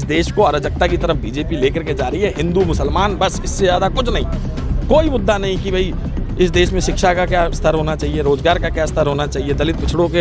इस देश को अराजकता की तरफ़ बीजेपी लेकर के जा रही है। हिंदू, मुसलमान, बस इससे ज़्यादा कुछ नहीं। कोई मुद्दा नहीं कि भाई इस देश में शिक्षा का क्या स्तर होना चाहिए रोज़गार का क्या स्तर होना चाहिए दलित पिछड़ों के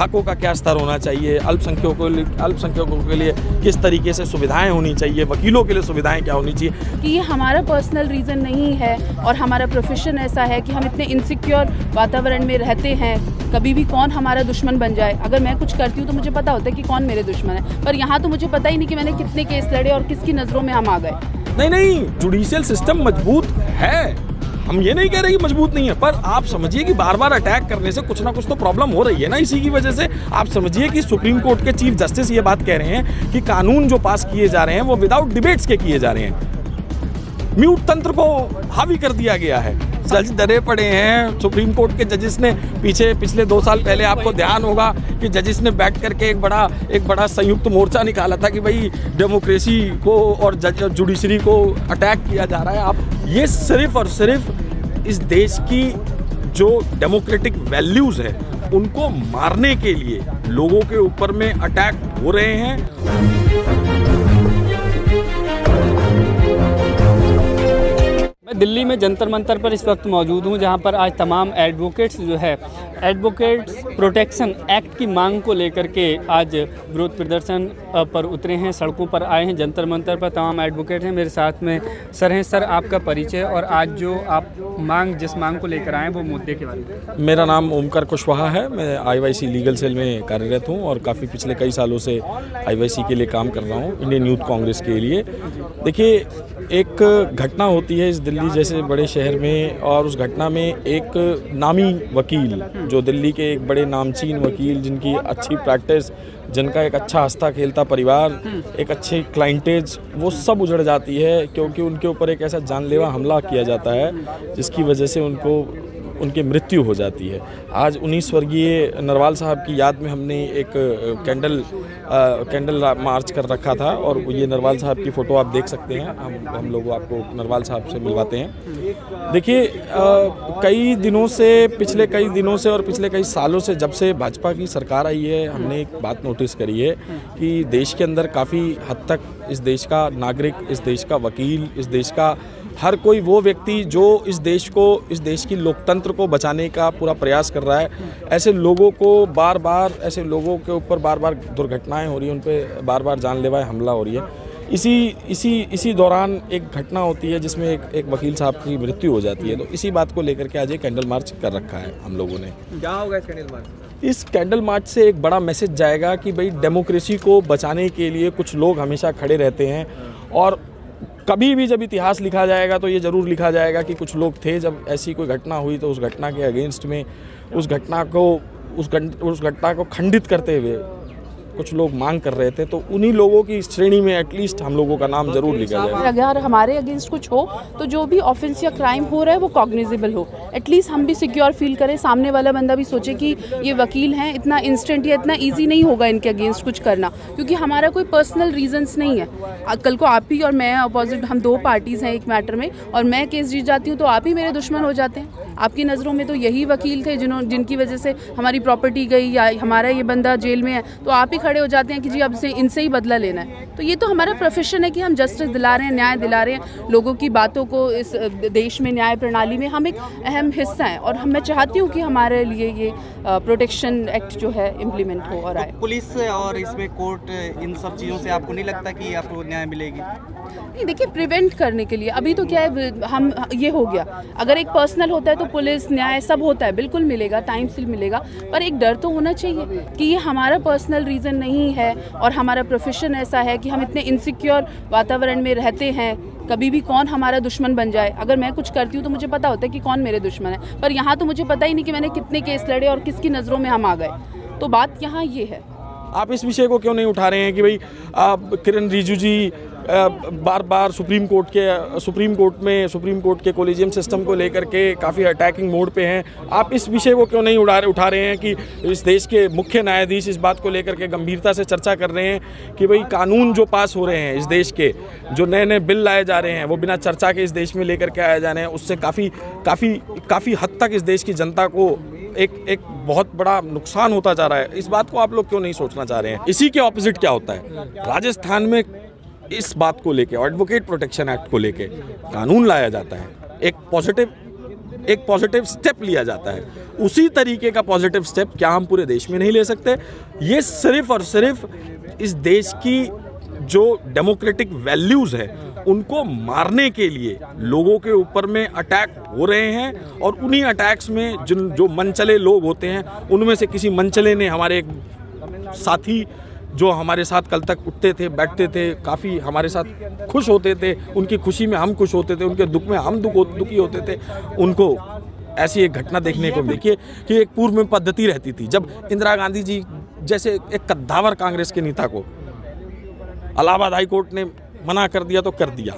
हकों का क्या स्तर होना चाहिए अल्पसंख्यकों अल्पसंख्यकों के लिए किस तरीके से सुविधाएँ होनी चाहिए वकीलों के लिए सुविधाएँ क्या होनी चाहिए? कि ये हमारा पर्सनल रीज़न नहीं है और हमारा प्रोफेशन ऐसा है कि हम इतने इनसिक्योर वातावरण में रहते हैं कभी भी कौन हमारा दुश्मन बन जाए। अगर मैं कुछ करती हूँ तो मुझे पता होता है कि कौन मेरे दुश्मन है। पर यहाँ तो मुझे पता ही नहीं कि मैंने कितने केस लड़े और किसकी नज़रों में हम आ गए। नहीं नहीं जुडिशियल सिस्टम मज़बूत है। हम ये नहीं कह रहे कि मज़बूत नहीं है, पर आप समझिए कि बार बार अटैक करने से कुछ ना कुछ तो प्रॉब्लम हो रही है ना इसी की वजह से। आप समझिए कि सुप्रीम कोर्ट के चीफ जस्टिस ये बात कह रहे हैं कि कानून जो पास किए जा रहे हैं, वो विदाउट डिबेट्स के किए जा रहे हैं। म्यूट तंत्र को हावी कर दिया गया है। जज डरे पड़े हैं। सुप्रीम कोर्ट के जजेस ने पीछे, पिछले दो साल पहले आपको ध्यान होगा कि जजेस ने बैठ करके एक बड़ा एक बड़ा संयुक्त मोर्चा निकाला था कि भाई डेमोक्रेसी को और जज जुडिशरी को अटैक किया जा रहा है। आप ये सिर्फ़ और सिर्फ़ इस देश की जो डेमोक्रेटिक वैल्यूज़ है, उनको मारने के लिए लोगों के ऊपर में अटैक हो रहे हैं। दिल्ली में जंतर मंतर पर इस वक्त मौजूद हूँ, जहाँ पर आज तमाम एडवोकेट्स जो है एडवोकेट्स प्रोटेक्शन एक्ट की मांग को लेकर के आज विरोध प्रदर्शन पर उतरे हैं, सड़कों पर आए हैं, जंतर मंतर पर तमाम एडवोकेट हैं। मेरे साथ में सर हैं, सर, आपका परिचय और आज जो आप मांग, जिस मांग को लेकर आए वो मुद्दे के बारे में। मेरा नाम ओमकर कुशवाहा है। मैं आईवाईसी लीगल सेल में कार्यरत हूँ और काफ़ी पिछले कई सालों से आईवाईसी के लिए काम कर रहा हूँ इंडियन यूथ कांग्रेस के लिए। देखिए एक घटना होती है इस दिल्ली जैसे बड़े शहर में और उस घटना में एक नामी वकील, जो दिल्ली के एक बड़े नामचीन वकील, जिनकी अच्छी प्रैक्टिस, जिनका एक अच्छा हंसता खेलता परिवार, एक अच्छे क्लाइंटेज वो सब उजड़ जाती है, क्योंकि उनके ऊपर एक ऐसा जानलेवा हमला किया जाता है, जिसकी वजह से उनको उनकी मृत्यु हो जाती है। आज उन्नीस स्वर्गीय नरवाल साहब की याद में हमने एक कैंडल कैंडल मार्च कर रखा था और ये नरवाल साहब की फ़ोटो आप देख सकते हैं। हम हम लोग आपको नरवाल साहब से मिलवाते हैं। देखिए कई दिनों से, पिछले कई दिनों से और पिछले कई सालों से जब से भाजपा की सरकार आई है, हमने एक बात नोटिस करी है कि देश के अंदर काफ़ी हद तक इस देश का नागरिक, इस देश का वकील, इस देश का हर कोई वो व्यक्ति जो इस देश को इस देश की लोकतंत्र को बचाने का पूरा प्रयास कर रहा है। ऐसे लोगों को बार बार ऐसे लोगों के ऊपर बार बार दुर्घटनाएँ हो रही हैं उन पर बार बार जानलेवा हमला हो रही है। इसी इसी इसी दौरान एक घटना होती है जिसमें एक एक वकील साहब की मृत्यु हो जाती है। तो इसी बात को लेकर के आज एक कैंडल मार्च कर रखा है हम लोगों ने। क्या होगा इस कैंडल मार्च? इस कैंडल मार्च से एक बड़ा मैसेज जाएगा कि भाई डेमोक्रेसी को बचाने के लिए कुछ लोग हमेशा खड़े रहते हैं और कभी भी जब इतिहास लिखा जाएगा तो ये ज़रूर लिखा जाएगा कि कुछ लोग थे जब ऐसी कोई घटना हुई तो उस घटना के अगेंस्ट में, उस घटना को, उस उस घटना को खंडित करते हुए कुछ लोग मांग कर रहे थे तो उन्हीं लोगों की श्रेणी में एटलीस्ट हम लोगों का नाम ज़रूर लिखा जाए। अगर हमारे अगेंस्ट कुछ हो तो जो भी ऑफेंस या क्राइम हो रहा है, वो कॉग्निजेबल हो। एटलीस्ट हम भी सिक्योर फील करें। सामने वाला बंदा भी सोचे कि ये वकील हैं, इतना इंस्टेंट या इतना ईजी नहीं होगा इनके अगेंस्ट कुछ करना। क्योंकि हमारा कोई पर्सनल रीजंस नहीं है। कल को आप ही और मैं अपोजिट हम दो पार्टीज़ हैं एक मैटर में, और मैं केस जीत जाती हूँ तो आप ही मेरे दुश्मन हो जाते हैं। आपकी नज़रों में तो यही वकील थे जिन्हों जिनकी वजह से हमारी प्रॉपर्टी गई या हमारा ये बंदा जेल में है तो आप ही खड़े हो जाते हैं कि जी अब से इनसे ही बदला लेना है। तो ये तो हमारा प्रोफेशन है कि हम जस्टिस दिला रहे हैं न्याय दिला रहे हैं। लोगों की बातों को इस देश में न्याय प्रणाली में हम एक अहम हिस्सा हैं और हम मैं चाहती हूँ कि हमारे लिए ये प्रोटेक्शन एक्ट जो है इम्प्लीमेंट हो और आए। पुलिस और इसमें कोर्ट इन सब चीज़ों से आपको नहीं लगता कि आपको न्याय मिलेगी? नहीं देखिए प्रिवेंट करने के लिए अभी तो क्या है हम ये हो गया। अगर एक पर्सनल होता है तो पुलिस, न्याय सब होता है, बिल्कुल मिलेगा टाइम से मिलेगा, पर एक डर तो होना चाहिए कि ये हमारा पर्सनल रीज़न नहीं है और हमारा प्रोफेशन ऐसा है कि हम इतने इनसिक्योर वातावरण में रहते हैं, कभी भी कौन हमारा दुश्मन बन जाए? अगर मैं कुछ करती हूँ तो मुझे पता होता है कि कौन मेरे दुश्मन है, पर यहाँ तो मुझे पता ही नहीं कि मैंने कितने केस लड़े और किसकी नज़रों में हम आ गए। तो बात यहाँ ये है। आप इस विषय को क्यों नहीं उठा रहे हैं कि भाई किरण रिजू जी बार बार सुप्रीम कोर्ट के, सुप्रीम कोर्ट में, सुप्रीम कोर्ट के कोलिजियम सिस्टम को लेकर के काफ़ी अटैकिंग मोड पे हैं। आप इस विषय को क्यों नहीं उड़ा, उठा रहे हैं कि इस देश के मुख्य न्यायाधीश इस बात को लेकर के गंभीरता से चर्चा कर रहे हैं कि भाई कानून जो पास हो रहे हैं इस देश के, जो नए नए बिल लाए जा रहे हैं, वो बिना चर्चा के इस देश में लेकर के आए जा रहे हैं, उससे काफ़ी काफ़ी काफ़ी हद तक इस देश की जनता को एक एक बहुत बड़ा नुकसान होता जा रहा है। इस बात को आप लोग क्यों नहीं सोचना चाह रहे हैं? इसी के ऑपोजिट क्या होता है? राजस्थान में इस बात को लेके एडवोकेट प्रोटेक्शन एक्ट को लेके कानून लाया जाता है। एक पॉजिटिव एक पॉजिटिव स्टेप लिया जाता है। उसी तरीके का पॉजिटिव स्टेप क्या हम पूरे देश में नहीं ले सकते? ये सिर्फ़ और सिर्फ़ इस देश की जो डेमोक्रेटिक वैल्यूज़ है, उनको मारने के लिए लोगों के ऊपर में अटैक हो रहे हैं और उन्हीं अटैक्स में जिन, जो मनचले लोग होते हैं, उनमें से किसी मनचले ने हमारे एक साथी जो हमारे साथ कल तक उठते थे, बैठते थे, काफ़ी हमारे साथ खुश होते थे, उनकी खुशी में हम खुश होते थे, उनके दुख में हम दुख दुखी होते थे। उनको ऐसी एक घटना देखने को मिली कि एक पूर्व में पद्धति रहती थी। जब इंदिरा गांधी जी जैसे एक कद्दावर कांग्रेस के नेता को अलाहाबाद हाईकोर्ट ने मना कर दिया तो कर दिया।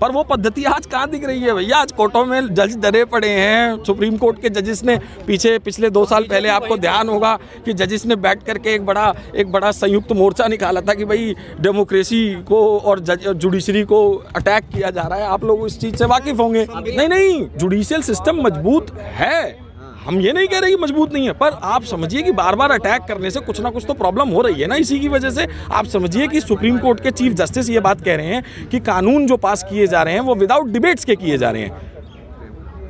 पर वो पद्धति आज कहाँ दिख रही है भैया? आज कोर्टों में जज डरे पड़े हैं। सुप्रीम कोर्ट के जजिस ने पीछे पिछले दो साल पहले आपको ध्यान होगा कि जजिस ने बैठ करके एक बड़ा एक बड़ा संयुक्त मोर्चा निकाला था कि भाई डेमोक्रेसी को और जुडिशरी को अटैक किया जा रहा है। आप लोग इस चीज़ से वाकिफ होंगे। नहीं नहीं जुडिशियल सिस्टम मज़बूत है। हम ये नहीं कह रहे कि मज़बूत नहीं है, पर आप समझिए कि बार बार अटैक करने से कुछ ना कुछ तो प्रॉब्लम हो रही है ना इसी की वजह से। आप समझिए कि सुप्रीम कोर्ट के चीफ जस्टिस ये बात कह रहे हैं कि कानून जो पास किए जा रहे हैं, वो विदाउट डिबेट्स के किए जा रहे हैं।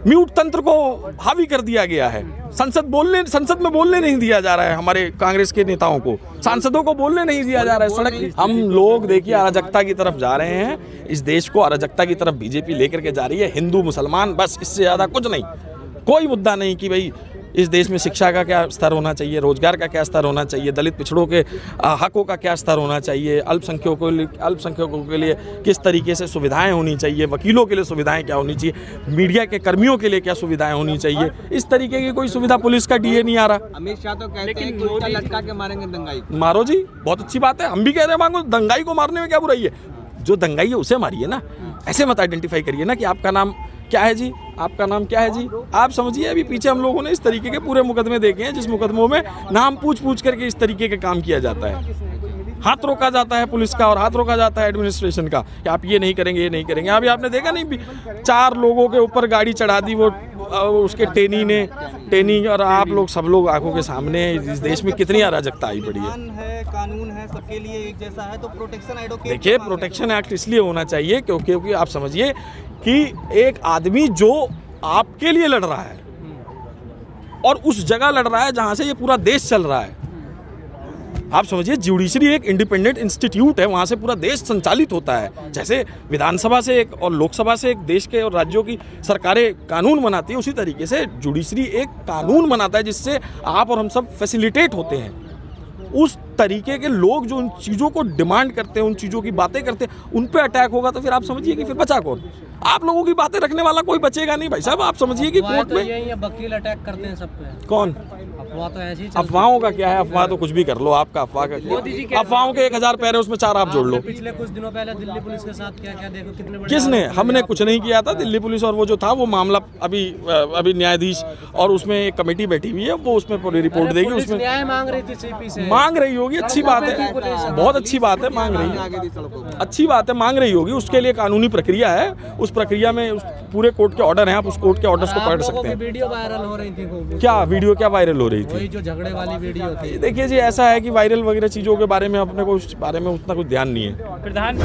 म्यूट तंत्र को हावी कर दिया गया है। संसद बोलने, संसद में बोलने नहीं दिया जा रहा है हमारे कांग्रेस के नेताओं को। सांसदों को बोलने नहीं दिया जा रहा है। सड़क हम लोग देखिए, अराजकता की तरफ़ जा रहे हैं। इस देश को अराजकता की तरफ़ बीजेपी लेकर के जा रही है। हिंदू, मुसलमान, बस इससे ज़्यादा कुछ नहीं। कोई मुद्दा नहीं कि भाई इस देश में शिक्षा का क्या स्तर होना चाहिए रोज़गार का क्या स्तर होना चाहिए दलित पिछड़ों के हकों का क्या स्तर होना चाहिए अल्पसंख्यकों अल्पसंख्यकों के लिए किस तरीके से सुविधाएँ होनी चाहिए वकीलों के लिए सुविधाएँ क्या होनी चाहिए मीडिया के कर्मियों के लिए क्या सुविधाएँ होनी चाहिए इस तरीके की कोई सुविधा पुलिस का डीए नहीं आ रहा। अमित शाह तो कहते हैं लटका के मारेंगे दंगाई मारो जी बहुत अच्छी बात है हम भी कह रहे हैं मांगो दंगाई को मारने में क्या बुराई है? जो दंगाई है उसे मारिए ना। ऐसे मत आइडेंटिफाई करिए ना कि आपका नाम क्या है जी? आपका नाम क्या है जी? आप समझिए, अभी पीछे हम लोगों ने इस तरीके के पूरे मुकदमे देखे हैं, जिस मुकदमों में नाम पूछ पूछ करके इस तरीके का काम किया जाता है। हाथ रोका जाता है पुलिस का और हाथ रोका जाता है एडमिनिस्ट्रेशन का कि आप ये नहीं करेंगे ये नहीं करेंगे। अभी आपने देखा नहीं चार लोगों के ऊपर गाड़ी चढ़ा दी वो उसके टेनी ने टेनी और आप लोग सब लोग आँखों के सामने इस देश में कितनी अराजकता आई पड़ी है। कानून है सबके लिए एक जैसा है तो प्रोटेक्शन देखिए प्रोटेक्शन एक्ट इसलिए होना चाहिए क्योंकि क्योंकि आप समझिए कि एक आदमी जो आपके लिए लड़ रहा है और उस जगह लड़ रहा है जहाँ से ये पूरा देश चल रहा है आप समझिए जुडिशरी एक इंडिपेंडेंट इंस्टीट्यूट है वहाँ से पूरा देश संचालित होता है। जैसे विधानसभा से एक और लोकसभा से एक देश के और राज्यों की सरकारें कानून बनाती है उसी तरीके से जुडिशरी एक कानून बनाता है जिससे आप और हम सब फैसिलिटेट होते हैं। उस तरीके के लोग जो उन चीज़ों को डिमांड करते हैं उन चीज़ों की बातें करते हैं उन पर अटैक होगा तो फिर आप समझिए कि फिर बचा कौन? आप लोगों की बातें रखने वाला कोई बचेगा नहीं भाई साहब आप समझिए कि कोर्ट तो में वकील अटैक करते हैं सब पे। कौन? अफवाह तो ऐसी अफवाहों का क्या है? अफवाह तो कुछ भी कर लो आपका अफवाह का अफवाहों के एक हज़ार पैर है उसमें चार आप जोड़ लो। पिछले कुछ दिनों पहले दिल्ली पुलिस के साथ क्या क्या देखो कितने किसने? हमने कुछ नहीं किया था दिल्ली पुलिस और वो जो था वो मामला अभी अभी न्यायाधीश और उसमें एक कमेटी बैठी हुई है वो उसमें पूरी रिपोर्ट देगी उसमें न्याय मांग रही थी सीपी से। मांग रही होगी अच्छी बात है। बहुत अच्छी बात है मांग रही है। अच्छी बात है मांग रही होगी उसके लिए कानूनी प्रक्रिया है उस प्रक्रिया में पूरे कोर्ट के ऑर्डर है आप उस कोर्ट के ऑर्डर को पढ़ सकते हैं। वीडियो वायरल हो रही थी क्या वीडियो क्या वायरल हो रही थी। जो झगड़े वाली वीडियो थी देखिए जी ऐसा है कि वायरल वगैरह चीज़ों के बारे में अपने को उस बारे में उतना कुछ ध्यान नहीं है। प्रधान